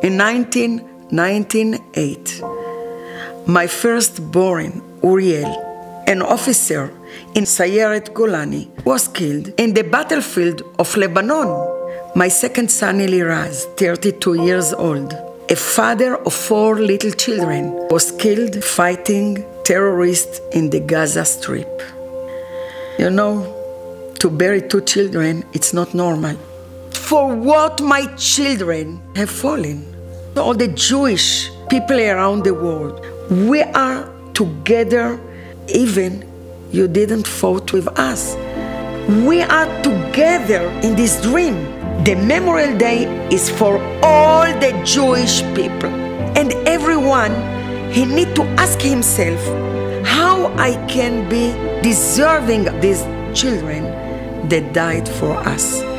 In 1998, my firstborn, Uriel, an officer in Sayeret Golani, was killed in the battlefield of Lebanon. My second son, Eliraz, 32 years old, a father of four little children, was killed fighting terrorists in the Gaza Strip. You know, to bury two children, it's not normal. For what my children have fallen. All the Jewish people around the world, we are together, even you didn't vote with us. We are together in this dream. The Memorial Day is for all the Jewish people. And everyone, he need to ask himself how I can be deserving these children that died for us.